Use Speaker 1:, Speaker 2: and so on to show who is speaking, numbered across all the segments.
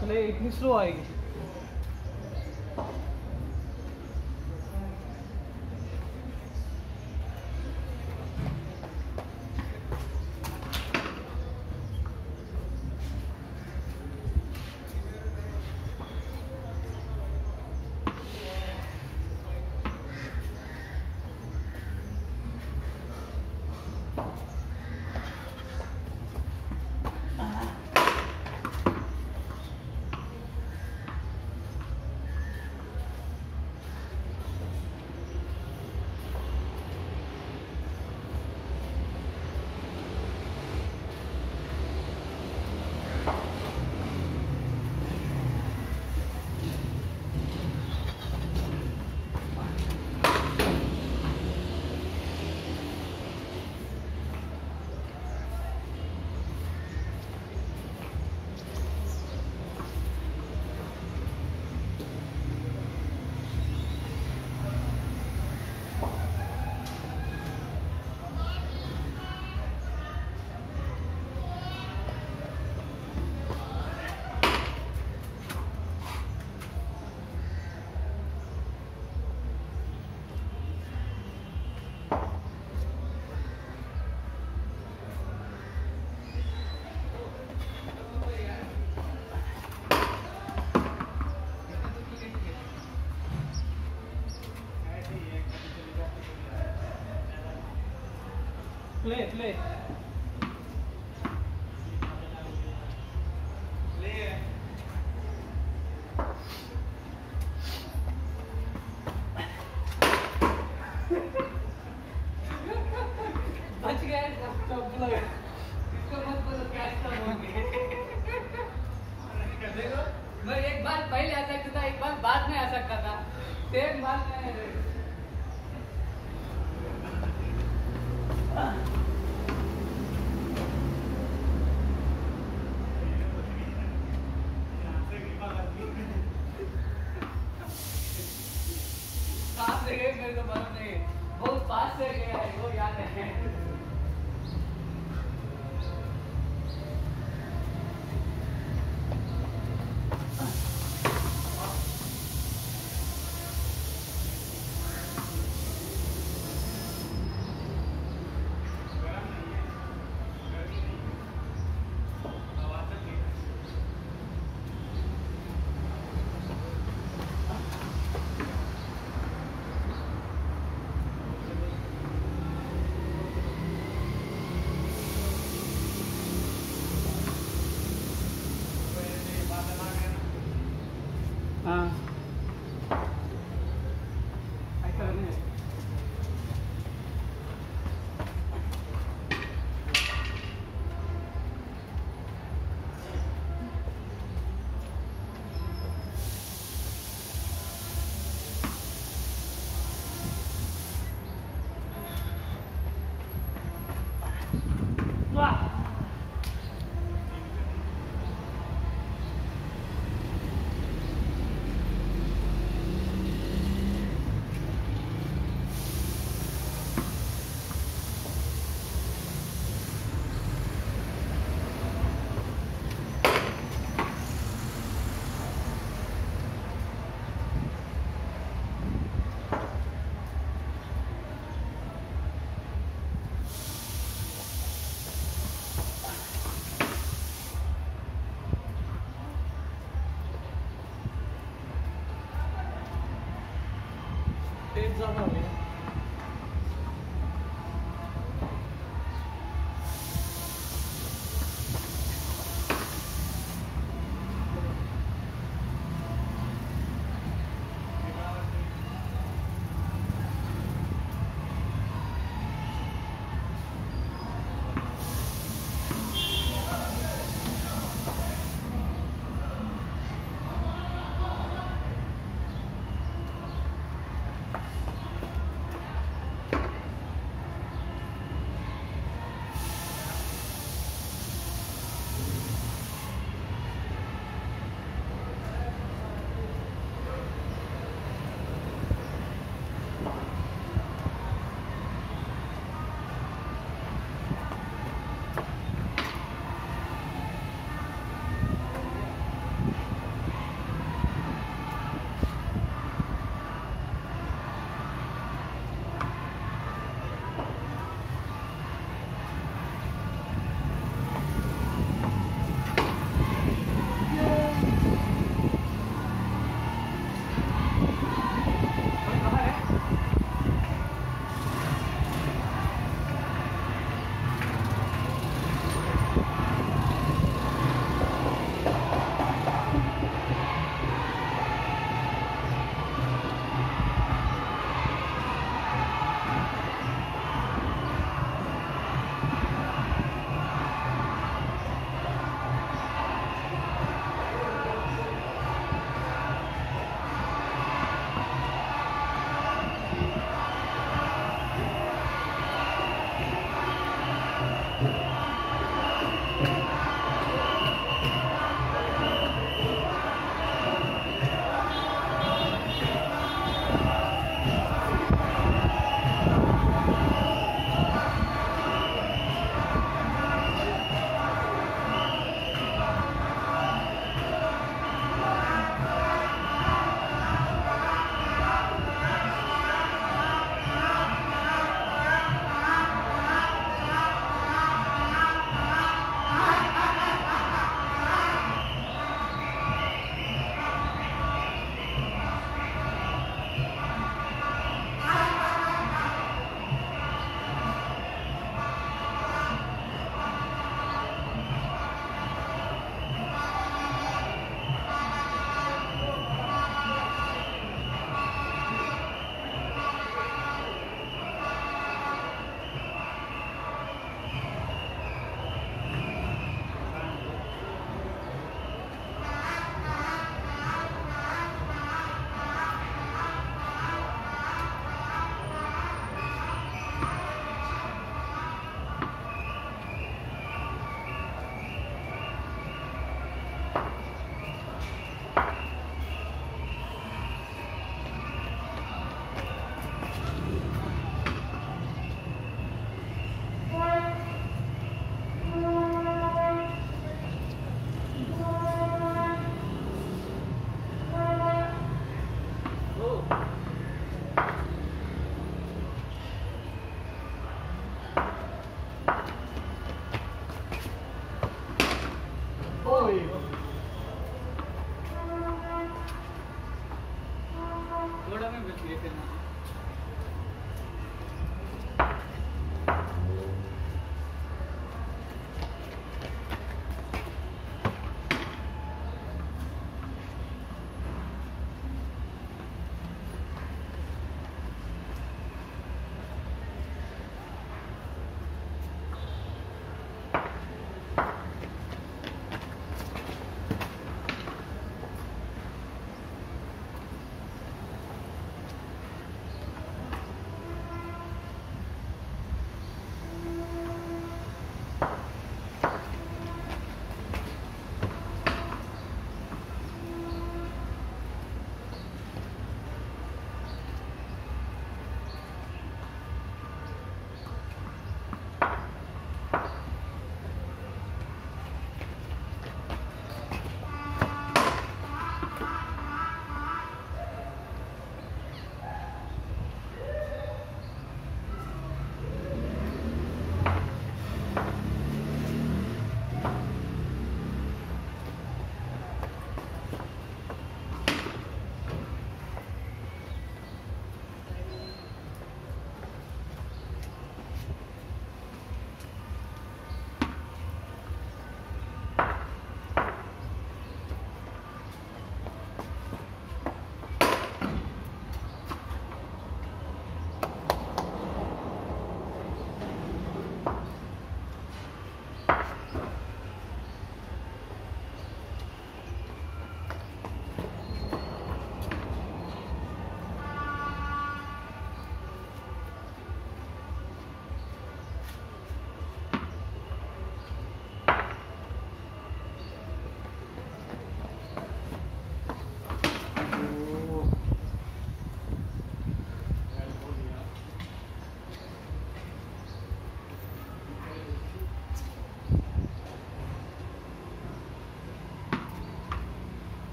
Speaker 1: चले इतनी स्लो आएगी। प्ले प्ले तेज ज़्यादा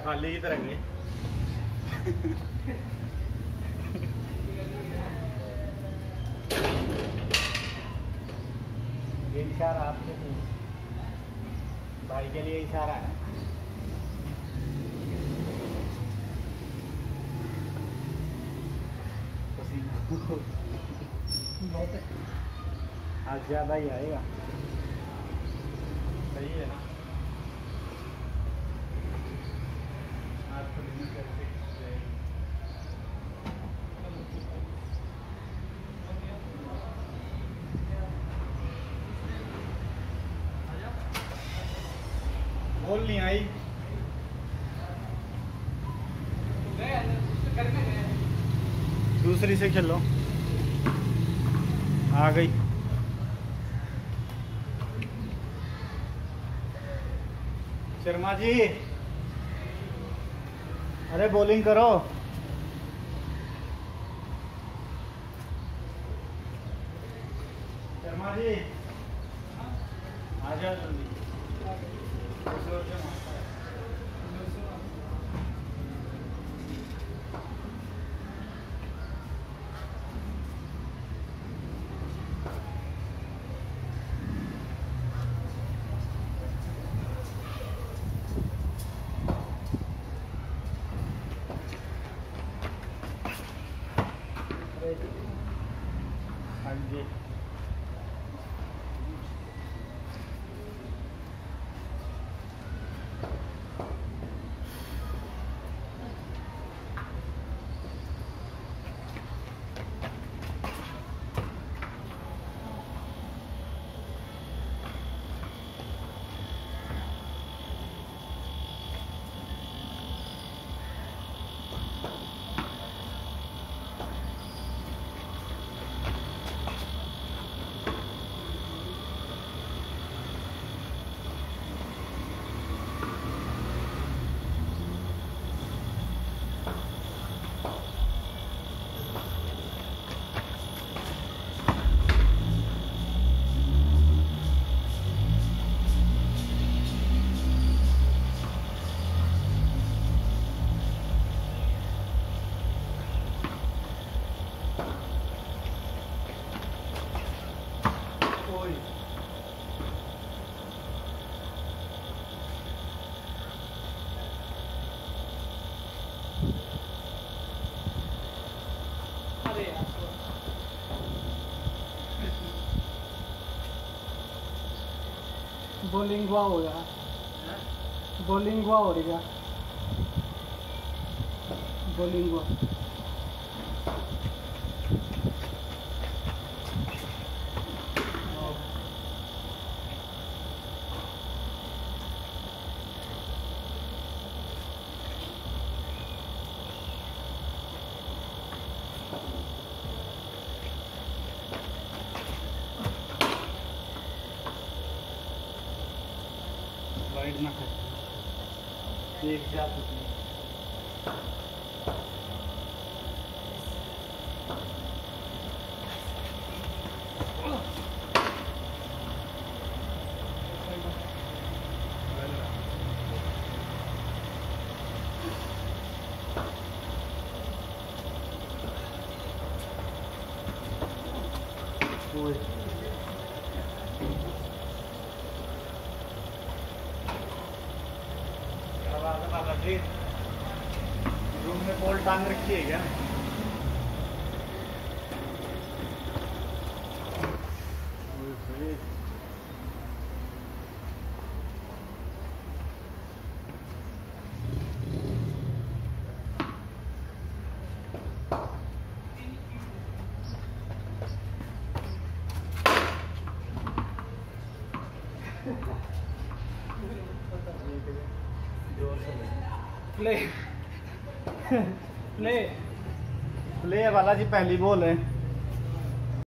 Speaker 2: शेफाली की तरह ये इशारा आपके भाई के लिए इशारा है। आज ज़्यादा ही आएगा। सही है ना? बोल नहीं आई। दूसरी से खेलो। आ गई। शर्मा जी, अरे बॉलिंग करो। शर्मा जी, आ जाओ जल्दी।
Speaker 3: बॉलिंग हुआ हो गया। हुआ हो गया। बॉलिंग हुआ
Speaker 2: वाइड ना कर एक जा सकती ओए क्या बात है बाबा जी रूम में बॉल टांग रखी है क्या? पहली बॉल है।